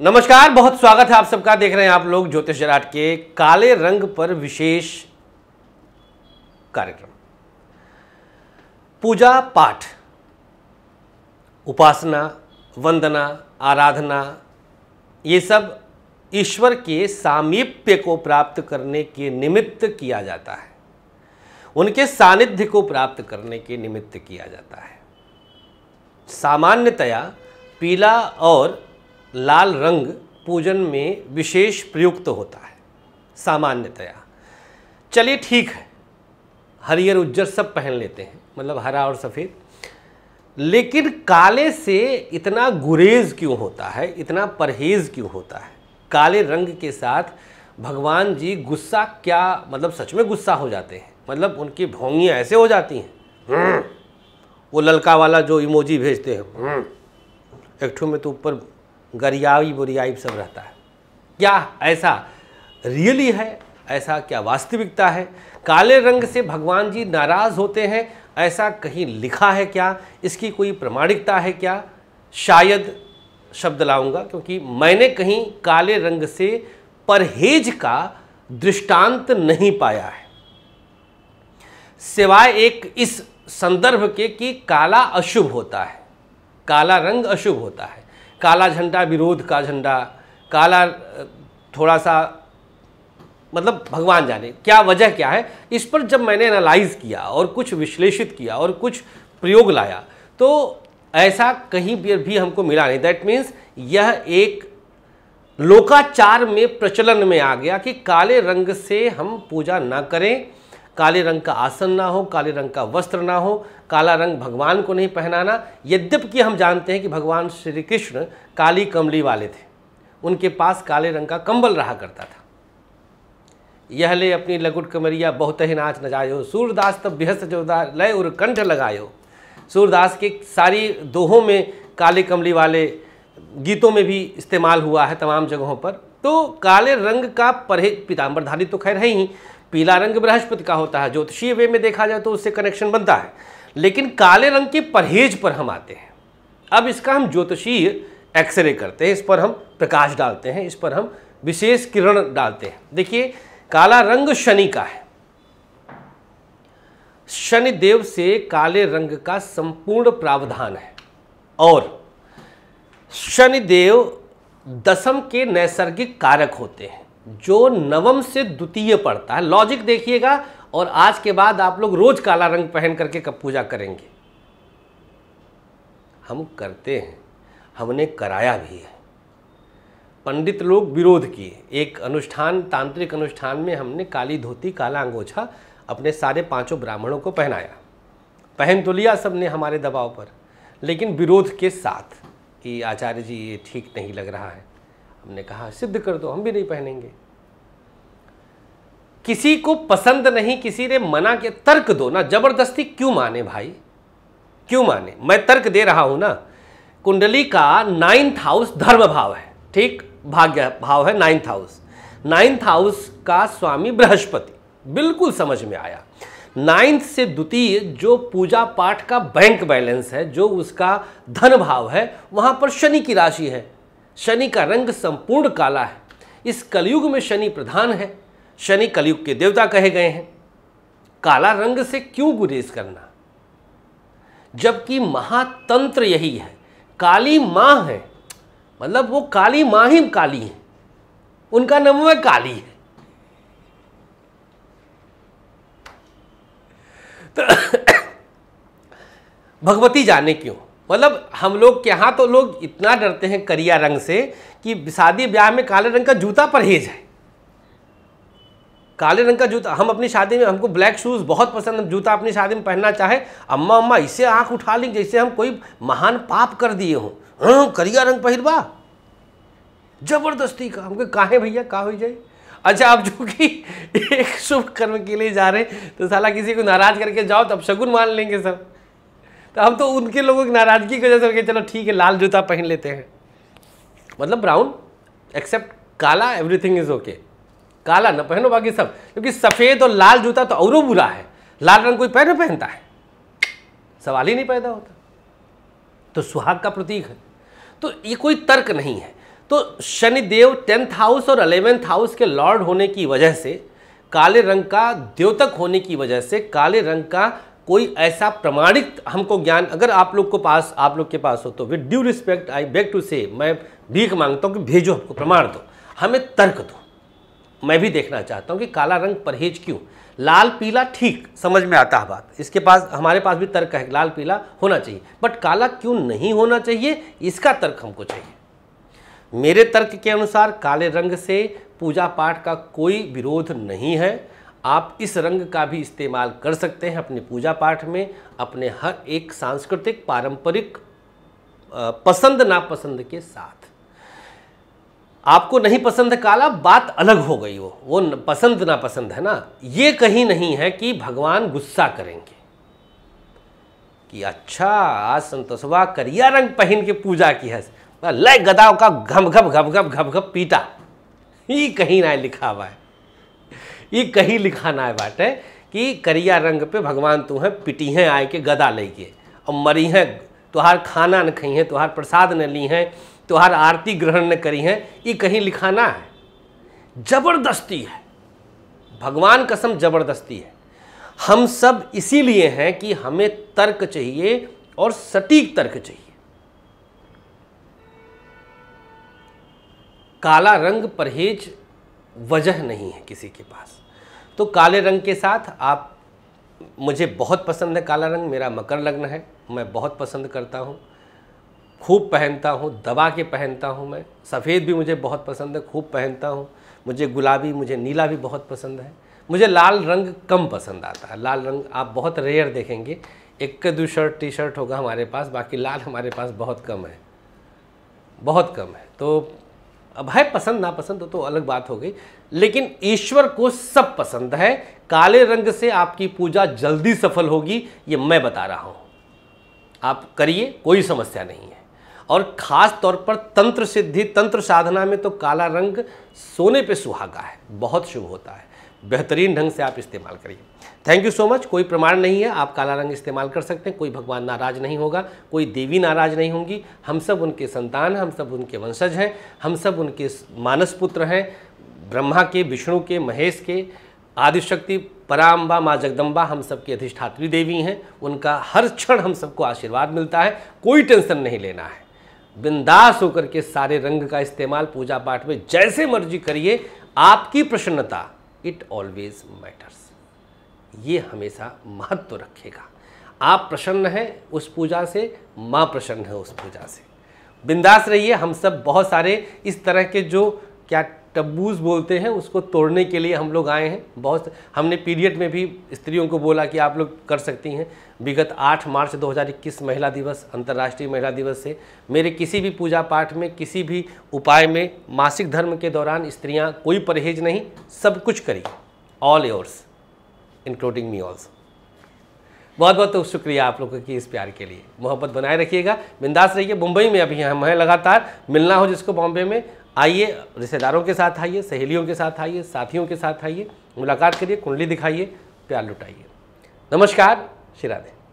नमस्कार, बहुत स्वागत है आप सबका। देख रहे हैं आप लोग ज्योतिष जराट के काले रंग पर विशेष कार्यक्रम। पूजा पाठ, उपासना, वंदना, आराधना, ये सब ईश्वर के सामीप्य को प्राप्त करने के निमित्त किया जाता है। उनके सानिध्य को प्राप्त करने के निमित्त किया जाता है। सामान्यतया पीला और लाल रंग पूजन में विशेष प्रयुक्त होता है, सामान्यतया चलिए ठीक है, हरियर उज्जर सब पहन लेते हैं मतलब हरा और सफ़ेद लेकिन काले से इतना गुरेज क्यों होता है, इतना परहेज क्यों होता है काले रंग के साथ भगवान जी गुस्सा क्या मतलब सच में गुस्सा हो जाते हैं मतलब उनकी भोंगियाँ ऐसे हो जाती हैं हम्म। वो ललका वाला जो इमोजी भेजते हैं हम्म। एक ठो में तो ऊपर गरियाई बुरियाई सब रहता है। क्या ऐसा रियली है? ऐसा क्या वास्तविकता है? काले रंग से भगवान जी नाराज़ होते हैं, ऐसा कहीं लिखा है क्या? इसकी कोई प्रमाणिकता है क्या? शायद शब्द लाऊँगा, क्योंकि मैंने कहीं काले रंग से परहेज का दृष्टांत नहीं पाया है। सिवाय एक इस संदर्भ के कि काला अशुभ होता है। काला रंग अशुभ होता है। काला झंडा विरोध का झंडा, काला थोड़ा सा मतलब भगवान जाने। क्या वजह क्या है? इस पर जब मैंने एनालाइज किया और कुछ विश्लेषित किया और कुछ प्रयोग लाया तो ऐसा कहीं भी हमको मिला नहीं। दैट मीन्स यह एक लोकाचार में प्रचलन में आ गया कि काले रंग से हम पूजा ना करें काले रंग का आसन ना हो, काले रंग का वस्त्र ना हो, काला रंग भगवान को नहीं पहनाना। यद्यप कि हम जानते हैं कि भगवान श्री कृष्ण काली कमली वाले थे। उनके पास काले रंग का कंबल रहा करता था। यह ले अपनी लगुट कमरिया बहुत ही नाच नचायो सूरदास तब बेहस जोरदार लय और कंठ लगायो। सूरदास के सारी दोहों में काले कमली वाले गीतों में भी इस्तेमाल हुआ है तमाम जगहों पर। तो काले रंग का परहेज पीताम्बरधारी तो खैर है ही पीला रंग बृहस्पति का होता है, ज्योतिषीय वे में देखा जाए तो उससे कनेक्शन बनता है। लेकिन काले रंग के परहेज पर हम आते हैं। अब इसका हम ज्योतिषीय एक्सरे करते हैं, इस पर हम प्रकाश डालते हैं, इस पर हम विशेष किरण डालते हैं। देखिए, काला रंग शनि का है। शनि देव से काले रंग का संपूर्ण प्रावधान है। और शनि देव दसम के नैसर्गिक कारक होते हैं। जो नवम से द्वितीय पड़ता है। लॉजिक देखिएगा और आज के बाद आप लोग रोज काला रंग पहन करके कब पूजा करेंगे? हम करते हैं। हमने कराया भी है। पंडित लोग विरोध किए। एक अनुष्ठान, तांत्रिक अनुष्ठान में हमने काली धोती, काला अंगोछा अपने सारे पाँचों ब्राह्मणों को पहनाया। पहन तो लिया सबने हमारे दबाव पर, लेकिन विरोध के साथ, कि आचार्य जी, ये ठीक नहीं लग रहा है। हमने कहा, सिद्ध कर दो, हम भी नहीं पहनेंगे। किसी को पसंद नहीं, किसी ने मना किया तर्क दो ना, ज़बरदस्ती क्यों माने भाई? क्यों माने? मैं तर्क दे रहा हूँ ना। कुंडली का नाइन्थ हाउस धर्म भाव है, ठीक? भाग्य भाव है नाइन्थ हाउस नाइन्थ हाउस का स्वामी बृहस्पति, बिल्कुल समझ में आया। नाइन्थ से द्वितीय जो पूजा पाठ का बैंक बैलेंस है, जो उसका धन भाव है, वहाँ पर शनि की राशि है। शनि का रंग संपूर्ण काला है। इस कलयुग में शनि प्रधान है। शनि कलयुग के देवता कहे गए हैं। काला रंग से क्यों गुरेज करना? जबकि महातंत्र यही है। काली माँ है। मतलब वो काली माँ ही काली है। उनका नाम है काली है। तो भगवती जाने क्यों? मतलब हम लोग के यहाँ तो लोग इतना डरते हैं करिया रंग से कि शादी ब्याह में काले रंग का जूता परहेज है। काले रंग का जूता, हम अपनी शादी में, हमको ब्लैक शूज़ बहुत पसंद है जूता अपनी शादी में पहनना चाहे, अम्मा अम्मा इससे आँख उठा ली, जैसे हम कोई महान पाप कर दिए हों। हाँ करिया रंग पहिरवा। ज़बरदस्ती का हमको काहे भैया, का हो जाए? अच्छा आप जो कि एक शुभ कर्म के लिए जा रहे हैं तो साला किसी को नाराज़ करके जाओ, तब शगुन मान लेंगे सब। तो हम तो उनके लोगों की नाराज़गी की वजह से चलो ठीक है, लाल जूता पहन लेते हैं। मतलब ब्राउन एक्सेप्ट काला एवरीथिंग इज़ ओके काला ना पहनो बाकी सब, क्योंकि सफ़ेद और लाल जूता तो और बुरा है। लाल रंग कोई पहन, पहनता है। सवाल ही नहीं पैदा होता। तो सुहाग का प्रतीक है। तो ये कोई तर्क नहीं है। तो शनिदेव टेंथ हाउस और अलेवेंथ हाउस के लॉर्ड होने की वजह से, काले रंग का द्योतक होने की वजह से, काले रंग का कोई ऐसा प्रमाणित हमको ज्ञान अगर आप लोग को पास, आप लोग के पास हो तो with due respect I beg to say मैं भीख माँगता हूँ कि भेजो हमको, प्रमाण दो। हमें तर्क दो। मैं भी देखना चाहता हूँ कि काला रंग परहेज क्यों? लाल पीला ठीक, समझ में आता है बात। इसके पास, हमारे पास भी तर्क है लाल पीला होना चाहिए। बट काला क्यों नहीं होना चाहिए? इसका तर्क हमको चाहिए। मेरे तर्क के अनुसार काले रंग से पूजा पाठ का कोई विरोध नहीं है। आप इस रंग का भी इस्तेमाल कर सकते हैं अपने पूजा पाठ में, अपने हर एक सांस्कृतिक, पारंपरिक पसंद, नापसंद के साथ। आपको नहीं पसंद काला, बात अलग हो गई वो। वो पसंद ना, पसंद है ना? ये कहीं नहीं है कि भगवान गुस्सा करेंगे कि अच्छा आज संतोषवा, करिया रंग पहन के पूजा की है। लय गदाव का घम घम घम घम घम घम पीटा। ये कहीं ना लिखा हुआ है। ये कहीं लिखा ना है बाटे कि करिया रंग पे भगवान तू है, पिटी हैं, आए के गदा लेके और मरी हैं, तुहार खाना न खई हैं, तुहार प्रसाद न ली हैं, तुहार आरती ग्रहण न करी हैं, ये कहीं लिखाना है। ज़बरदस्ती है। भगवान कसम ज़बरदस्ती है। हम सब इसीलिए हैं कि हमें तर्क चाहिए और सटीक तर्क चाहिए। काला रंग परहेज वजह नहीं है किसी के पास। तो काले रंग के साथ आप, मुझे बहुत पसंद है काला रंग, मेरा मकर लग्न है, मैं बहुत पसंद करता हूँ। खूब पहनता हूँ, दबा के पहनता हूँ मैं, सफ़ेद भी मुझे बहुत पसंद है, खूब पहनता हूँ। मुझे गुलाबी, मुझे नीला भी बहुत पसंद है। मुझे लाल रंग कम पसंद आता है। लाल रंग आप बहुत रेयर देखेंगे। एक दो शर्ट टी शर्ट होगा हमारे पास, बाकी लाल हमारे पास बहुत कम है। बहुत कम है। तो अब है पसंद ना पसंद तो, तो अलग बात हो गई। लेकिन ईश्वर को सब पसंद है। काले रंग से आपकी पूजा जल्दी सफल होगी ये मैं बता रहा हूँ। आप करिए कोई समस्या नहीं है। और ख़ास तौर पर तंत्र सिद्धि, तंत्र साधना में तो काला रंग सोने पे सुहागा है, बहुत शुभ होता है। बेहतरीन ढंग से आप इस्तेमाल करिए। थैंक यू सो मच कोई प्रमाण नहीं है, आप काला रंग इस्तेमाल कर सकते हैं, कोई भगवान नाराज़ नहीं होगा, कोई देवी नाराज़ नहीं होंगी। हम सब उनके संतान हम सब उनके वंशज हैं, हम सब उनके मानस पुत्र हैं, ब्रह्मा के, विष्णु के, महेश के, आदिशक्ति, पराम्बा, माँ जगदम्बा, हम सबकी अधिष्ठात्री देवी हैं। उनका हर क्षण हम सबको आशीर्वाद मिलता है, कोई टेंशन नहीं लेना है। बिंदास होकर के सारे रंग का इस्तेमाल पूजा पाठ में जैसे मर्ज़ी करिए, आपकी प्रसन्नता इट ऑलवेज मैटर्स ये हमेशा महत्व तो रखेगा। आप प्रसन्न हैं उस पूजा से, माँ प्रसन्न है उस पूजा से। बिंदास रहिए, हम सब बहुत सारे इस तरह के जो क्या टब्बूज बोलते हैं, उसको तोड़ने के लिए हम लोग आए हैं। बहुत, हमने पीरियड में भी स्त्रियों को बोला कि आप लोग कर सकती हैं। विगत 8 मार्च 2021 महिला दिवस, अंतर्राष्ट्रीय महिला दिवस से मेरे किसी भी पूजा पाठ में, किसी भी उपाय में, मासिक धर्म के दौरान स्त्रियाँ कोई परहेज नहीं, सब कुछ करी all yours including me also बहुत बहुत तो शुक्रिया आप लोगों की इस प्यार के लिए। मोहब्बत बनाए रखिएगा। बिंदास रहिए। मुंबई में अभी हम हैं लगातार। मिलना हो जिसको बॉम्बे में आइए, रिश्तेदारों के साथ आइए, सहेलियों के साथ आइए, साथियों के साथ आइए, मुलाकात करिए, कुंडली दिखाइए, प्यार लुटाइए। नमस्कार, श्री राधे।